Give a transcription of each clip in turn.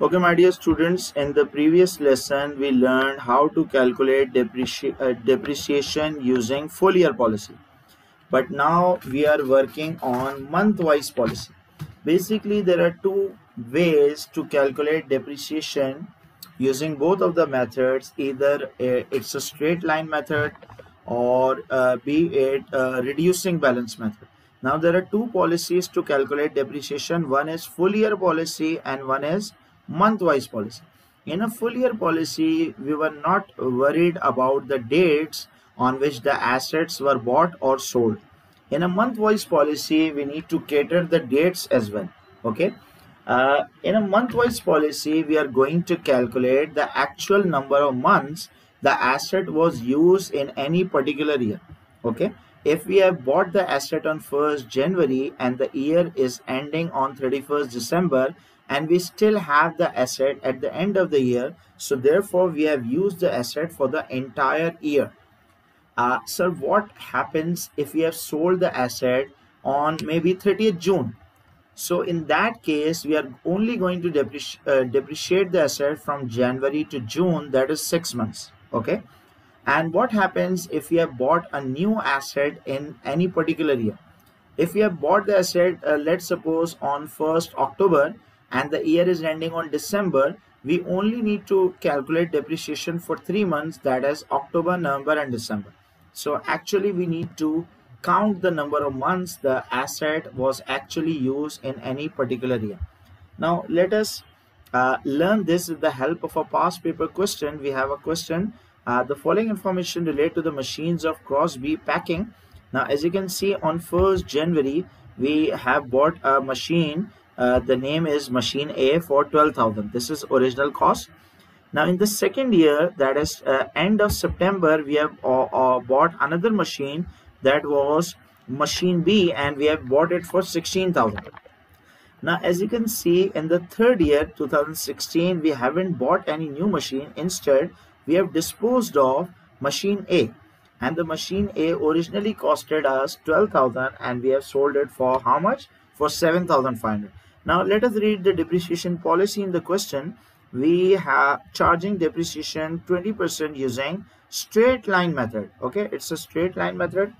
Okay, my dear students, in the previous lesson, we learned how to calculate depreci uh, depreciation using full year policy. But now we are working on month-wise policy. Basically, there are two ways to calculate depreciation using both of the methods. Either uh, it's a straight line method or uh, be it a reducing balance method. Now, there are two policies to calculate depreciation. One is full year policy and one is month-wise policy. In a full year policy, we were not worried about the dates on which the assets were bought or sold. In a month-wise policy, we need to cater the dates as well. Okay. Uh, in a month-wise policy, we are going to calculate the actual number of months the asset was used in any particular year. Okay. If we have bought the asset on 1st January and the year is ending on 31st December, and we still have the asset at the end of the year. So therefore we have used the asset for the entire year. Uh, so what happens if we have sold the asset on maybe 30th June? So in that case we are only going to depreci uh, depreciate the asset from January to June that is six months okay? And what happens if we have bought a new asset in any particular year? If we have bought the asset uh, let's suppose on 1st October and the year is ending on December, we only need to calculate depreciation for three months that is October, November and December. So actually we need to count the number of months the asset was actually used in any particular year. Now let us uh, learn this with the help of a past paper question. We have a question. Uh, the following information relate to the machines of Crosby packing. Now as you can see on 1st January we have bought a machine uh, the name is machine A for 12,000. This is original cost. Now in the second year, that is uh, end of September, we have uh, uh, bought another machine that was machine B and we have bought it for 16,000. Now as you can see in the third year 2016 we haven't bought any new machine instead we have disposed of machine A and the machine A originally costed us 12,000 and we have sold it for how much for 7,500 now let us read the depreciation policy in the question. We have charging depreciation 20% using straight line method. Okay, it's a straight line method.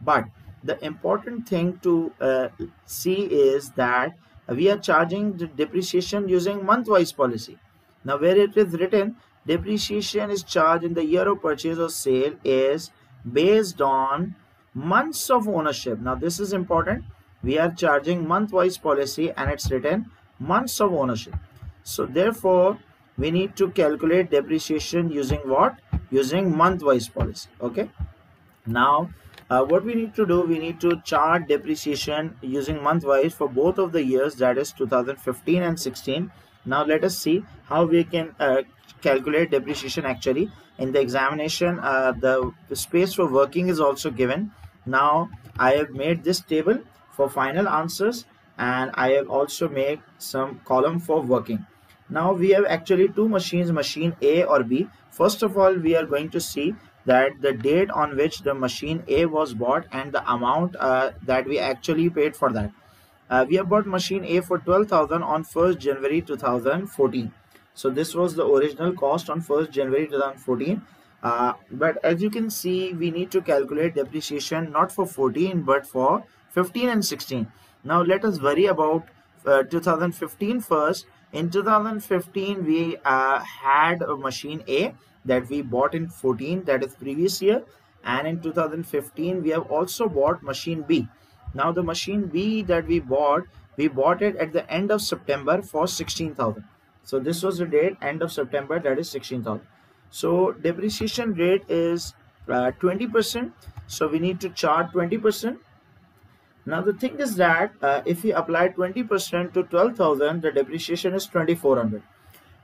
But the important thing to uh, see is that we are charging the depreciation using month-wise policy. Now where it is written, depreciation is charged in the year of purchase or sale is based on months of ownership. Now this is important we are charging month-wise policy and it's written months of ownership. So therefore, we need to calculate depreciation using what? Using month-wise policy. Okay. Now, uh, what we need to do, we need to chart depreciation using month-wise for both of the years, that is 2015 and 16. Now let us see how we can uh, calculate depreciation actually. In the examination, uh, the space for working is also given. Now I have made this table for final answers and I have also made some column for working. Now we have actually two machines, machine A or B. First of all, we are going to see that the date on which the machine A was bought and the amount uh, that we actually paid for that. Uh, we have bought machine A for 12,000 on 1st January 2014. So this was the original cost on 1st January 2014. Uh, but as you can see, we need to calculate depreciation not for 14 but for 15 and 16 now let us worry about uh, 2015 first. In 2015 we uh, had a machine a that we bought in 14 that is previous year. And in 2015 we have also bought machine b. Now the machine b that we bought we bought it at the end of september for 16000 so this was the date end of september that is 16000 so depreciation rate is 20% uh, so we need to charge 20% now the thing is that uh, if we apply 20% to 12,000, the depreciation is 2,400.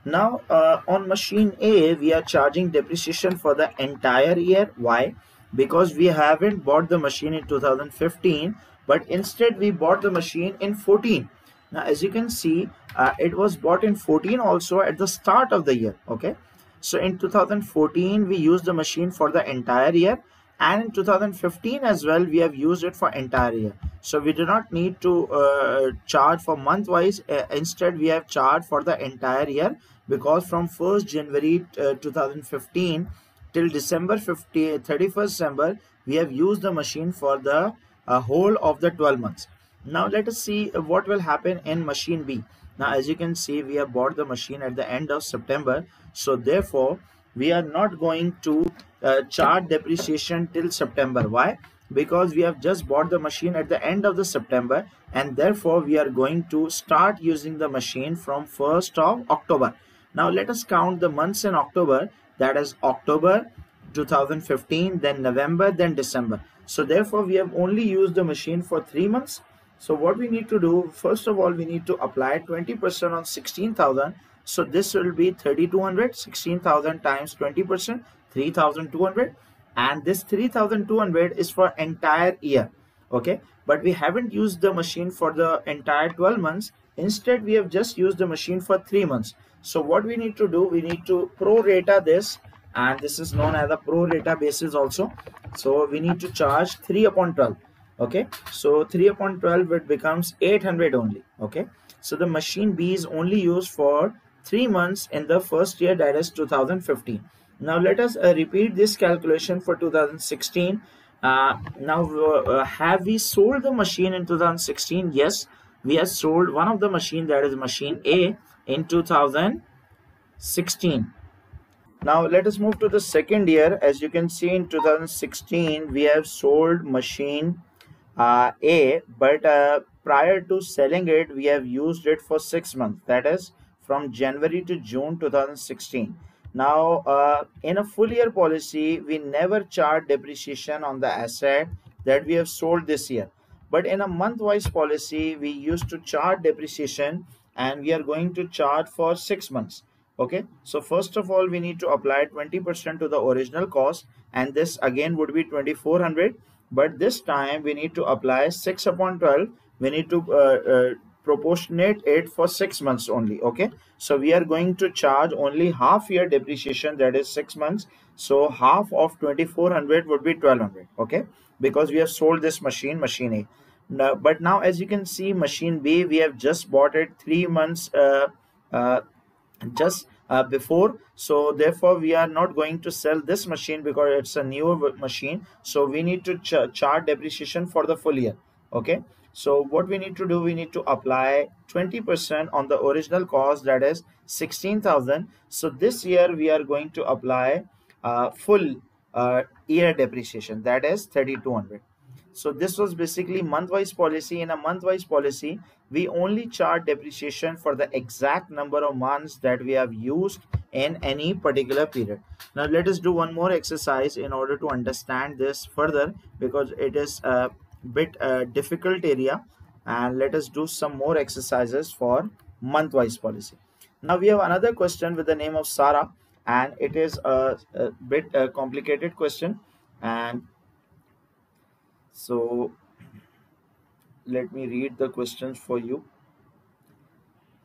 Now uh, on machine A, we are charging depreciation for the entire year. Why? Because we haven't bought the machine in 2015, but instead we bought the machine in 14. Now as you can see, uh, it was bought in 14 also at the start of the year. Okay. So in 2014, we used the machine for the entire year and in 2015 as well we have used it for entire year. So we do not need to uh, charge for month wise uh, instead we have charged for the entire year because from 1st January uh, 2015 till December 50, 31st December we have used the machine for the uh, whole of the 12 months. Now let us see what will happen in machine B. Now as you can see we have bought the machine at the end of September. So therefore we are not going to uh, charge depreciation till September. Why? Because we have just bought the machine at the end of the September and therefore we are going to start using the machine from 1st of October. Now let us count the months in October. That is October 2015 then November then December. So therefore we have only used the machine for three months. So what we need to do first of all we need to apply 20% on 16,000 so this will be 3200 16000 times 20 percent 3200 and this 3200 is for entire year okay? But we haven't used the machine for the entire 12 months. Instead we have just used the machine for three months. So what we need to do we need to pro rata this and this is known as a prorata basis also. So we need to charge 3 upon 12 okay? So 3 upon 12 it becomes 800 only okay? So the machine b is only used for three months in the first year that is 2015 now let us uh, repeat this calculation for 2016 uh, now uh, have we sold the machine in 2016 yes we have sold one of the machine that is machine a in 2016 now let us move to the second year. As you can see in 2016 we have sold machine uh, a but uh, prior to selling it we have used it for six months. That is from January to June 2016. Now, uh, in a full year policy, we never charge depreciation on the asset that we have sold this year. But in a month-wise policy, we used to charge depreciation and we are going to charge for six months. Okay, so first of all, we need to apply 20% to the original cost and this again would be 2400 but this time we need to apply 6 upon 12 we need to uh, uh, proportionate it for six months only okay? So we are going to charge only half year depreciation that is six months. So half of 2400 would be 1200 okay? Because we have sold this machine machine a. Now, but now as you can see machine b we have just bought it three months uh, uh, just uh, before. So therefore we are not going to sell this machine because it's a newer machine. So we need to ch charge depreciation for the full year okay so what we need to do, we need to apply 20% on the original cost that is 16,000. So this year we are going to apply uh, full uh, year depreciation that is 3200. So this was basically month-wise policy. In a month-wise policy, we only charge depreciation for the exact number of months that we have used in any particular period. Now let us do one more exercise in order to understand this further because it is uh, bit uh, difficult area and let us do some more exercises for month-wise policy. Now we have another question with the name of Sarah and it is a, a bit a uh, complicated question and so let me read the questions for you.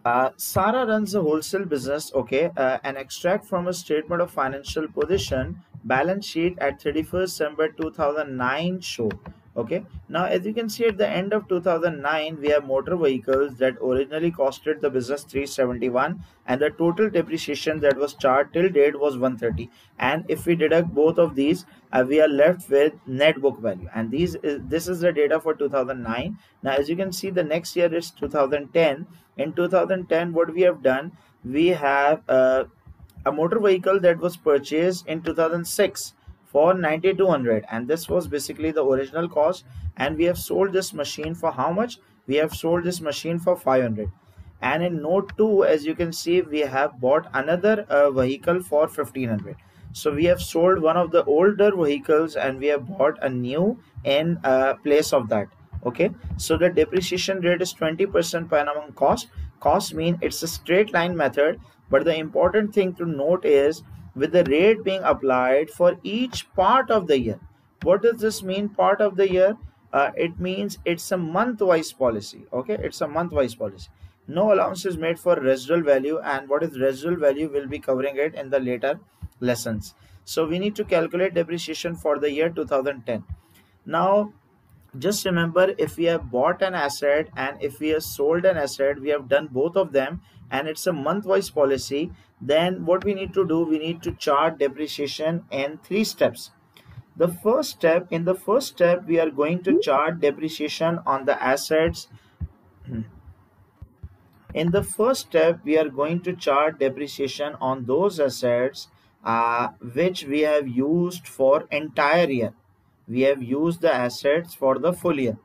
Uh, Sarah runs a wholesale business, okay, uh, and extract from a statement of financial position balance sheet at 31st December 2009 show okay? Now as you can see at the end of 2009 we have motor vehicles that originally costed the business 371 and the total depreciation that was charged till date was 130 and if we deduct both of these uh, we are left with net book value. And these is this is the data for 2009 now as you can see the next year is 2010 in 2010 what we have done we have uh, a motor vehicle that was purchased in 2006 for 9200 and this was basically the original cost. And we have sold this machine for how much? We have sold this machine for 500 and in note 2 as you can see we have bought another uh, vehicle for 1500 so we have sold one of the older vehicles and we have bought a new in uh, place of that. Okay? So the depreciation rate is 20 percent per annum cost. Cost mean it's a straight line method. But the important thing to note is with the rate being applied for each part of the year. What does this mean part of the year? Uh, it means it's a month-wise policy. Okay, it's a month-wise policy. No allowance is made for residual value and what is residual value we'll be covering it in the later lessons. so we need to calculate depreciation for the year 2010 now just remember if we have bought an asset and if we have sold an asset we have done both of them and it's a month-wise policy then what we need to do we need to chart depreciation in three steps. The first step in the first step we are going to chart depreciation on the assets. In the first step we are going to chart depreciation on those assets uh, which we have used for entire year. We have used the assets for the full year.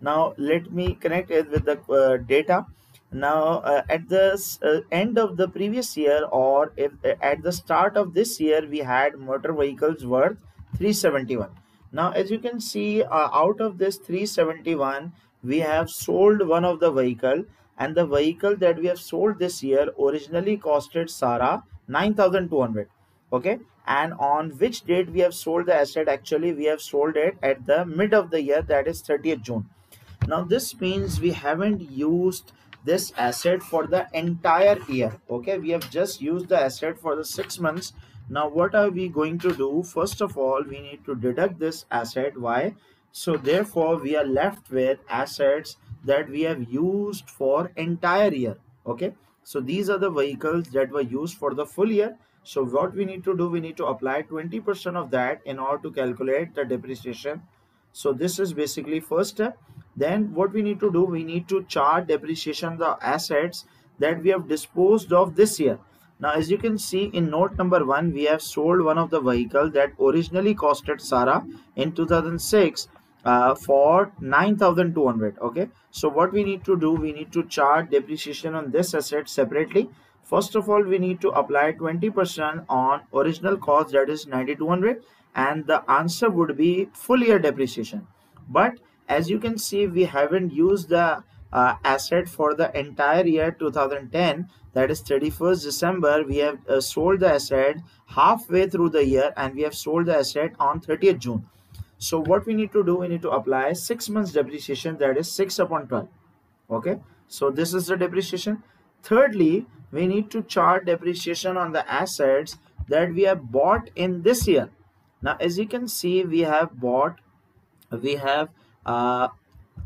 Now let me connect it with the uh, data now uh, at the uh, end of the previous year or if uh, at the start of this year we had motor vehicles worth 371 now as you can see uh, out of this 371 we have sold one of the vehicle and the vehicle that we have sold this year originally costed Sara 9200 okay? And on which date we have sold the asset? Actually we have sold it at the mid of the year that is 30th June. Now this means we haven't used this asset for the entire year. Okay we have just used the asset for the six months. Now what are we going to do? First of all we need to deduct this asset. Why? So therefore we are left with assets that we have used for entire year. Okay so these are the vehicles that were used for the full year. So what we need to do? We need to apply 20 percent of that in order to calculate the depreciation. So this is basically first step then what we need to do we need to chart depreciation the assets that we have disposed of this year. Now as you can see in note number one we have sold one of the vehicle that originally costed Sara in 2006 uh, for 9200 okay? So what we need to do we need to chart depreciation on this asset separately. First of all we need to apply 20 percent on original cost that is 9200 and the answer would be full year depreciation. But as you can see we haven't used the uh, asset for the entire year 2010 that is 31st December. We have uh, sold the asset halfway through the year and we have sold the asset on 30th June. So what we need to do we need to apply six months depreciation that is 6 upon 12 okay? So this is the depreciation. Thirdly we need to chart depreciation on the assets that we have bought in this year. Now as you can see we have bought we have uh,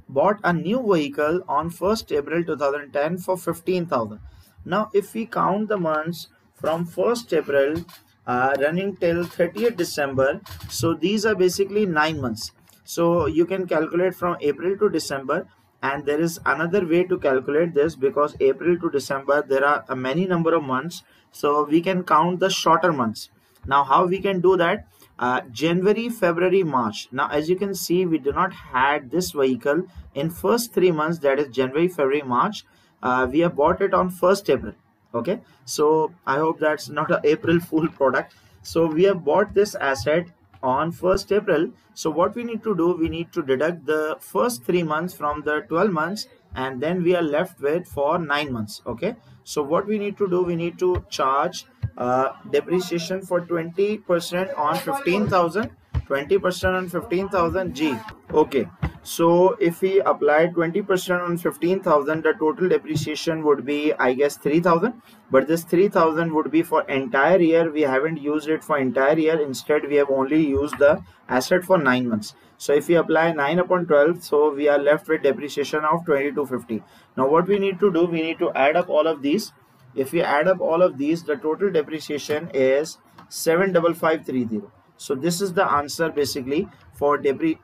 bought a new vehicle on 1st April 2010 for 15,000. Now if we count the months from 1st April uh, running till 30th December, so these are basically 9 months. So you can calculate from April to December and there is another way to calculate this because April to December there are a many number of months so we can count the shorter months. Now how we can do that? Uh, January, February, March. Now, as you can see, we do not had this vehicle in first three months, that is January, February, March. Uh, we have bought it on 1st April. Okay, so I hope that's not an April Fool product. So we have bought this asset on 1st April. So what we need to do, we need to deduct the first three months from the 12 months and then we are left with for nine months. Okay, so what we need to do, we need to charge uh, depreciation for 20% on 15,000 20% on 15,000 G. Okay. So if we apply 20% on 15,000 the total depreciation would be I guess 3,000 but this 3,000 would be for entire year. We haven't used it for entire year. Instead we have only used the asset for 9 months. So if we apply 9 upon 12 so we are left with depreciation of 2250 now what we need to do we need to add up all of these if we add up all of these the total depreciation is 75530 so this is the answer basically for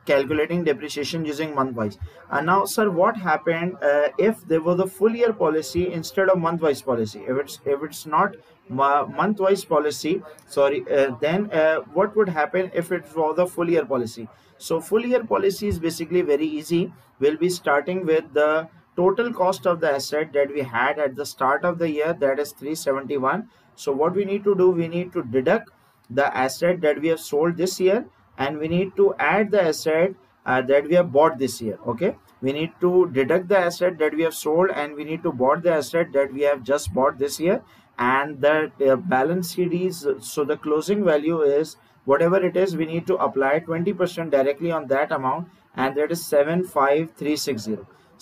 calculating depreciation using month wise. And now sir what happened uh, if there was a full year policy instead of month wise policy? If it's if it's not month wise policy sorry uh, then uh, what would happen if it was a full year policy? So full year policy is basically very easy. We'll be starting with the total cost of the asset that we had at the start of the year that is 371 so what we need to do we need to deduct the asset that we have sold this year and we need to add the asset uh, that we have bought this year okay? We need to deduct the asset that we have sold and we need to bought the asset that we have just bought this year. And the uh, balance is so the closing value is whatever it is we need to apply 20 percent directly on that amount and that is 75360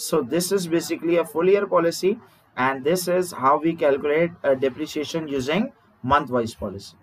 so this is basically a full year policy and this is how we calculate a depreciation using month wise policy